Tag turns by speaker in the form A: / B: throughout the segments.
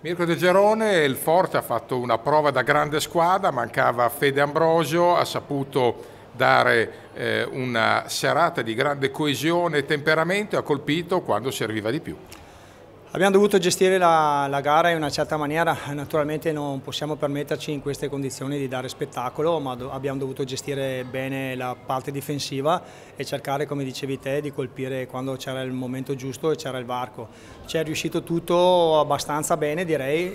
A: Mirko De Gerone, il Forte ha fatto una prova da grande squadra, mancava Fede Ambrosio, ha saputo dare eh, una serata di grande coesione e temperamento e ha colpito quando serviva di più.
B: Abbiamo dovuto gestire la, la, gara in una certa maniera, naturalmente non possiamo permetterci in queste condizioni di dare spettacolo, ma do, abbiamo dovuto gestire bene la parte difensiva e cercare, come dicevi te, di colpire quando c'era il momento giusto e c'era il varco. Ci è riuscito tutto abbastanza bene direi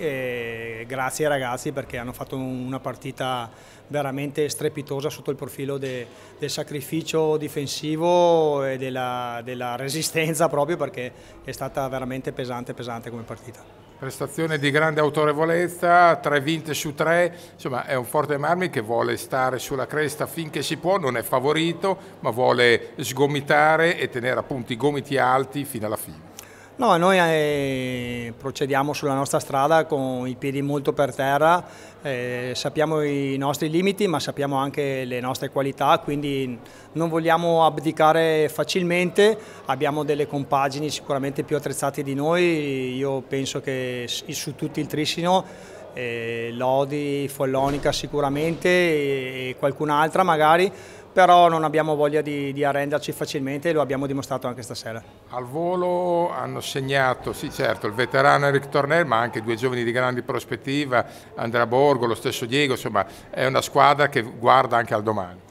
B: grazie ai ragazzi perché hanno fatto una partita veramente strepitosa sotto il profilo de, del sacrificio difensivo e della, della resistenza proprio perché è stata veramente pesante pesante, come partita.
A: Prestazione di grande autorevolezza, tre vinte su tre, insomma è un forte Marmi che vuole stare sulla cresta finché si può, non è favorito, ma vuole sgomitare e tenere appunto i gomiti alti fino alla fine.
B: No, noi eh, procediamo sulla nostra strada con i piedi molto per terra, eh, sappiamo i nostri limiti ma sappiamo anche le nostre qualità, quindi non vogliamo abdicare facilmente, abbiamo delle compagini sicuramente più attrezzate di noi, io penso che su tutti il Trissino eh, Lodi, Follonica sicuramente e qualcun'altra magari, però non abbiamo voglia di, di, arrenderci facilmente e lo abbiamo dimostrato anche stasera.
A: Al volo hanno segnato, sì certo, il veterano Eric Tornel, ma anche due giovani di grande prospettiva, Andrea Borgo, lo stesso Diego, insomma è una squadra che guarda anche al domani.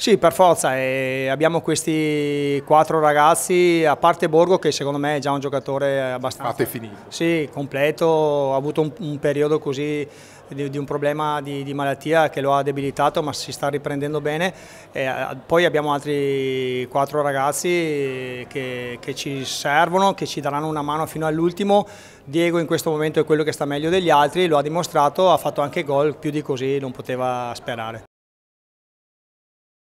B: Sì, per forza, e abbiamo questi quattro ragazzi, a parte Borgo che secondo me è già un giocatore abbastanza...
A: Finito.
B: Sì, completo, ha avuto un, un periodo così di, di un problema di, di, malattia che lo ha debilitato ma si sta riprendendo bene. E poi abbiamo altri quattro ragazzi che, che ci servono, che ci daranno una mano fino all'ultimo. Diego in questo momento è quello che sta meglio degli altri, lo ha dimostrato, ha fatto anche gol, più di così non poteva sperare.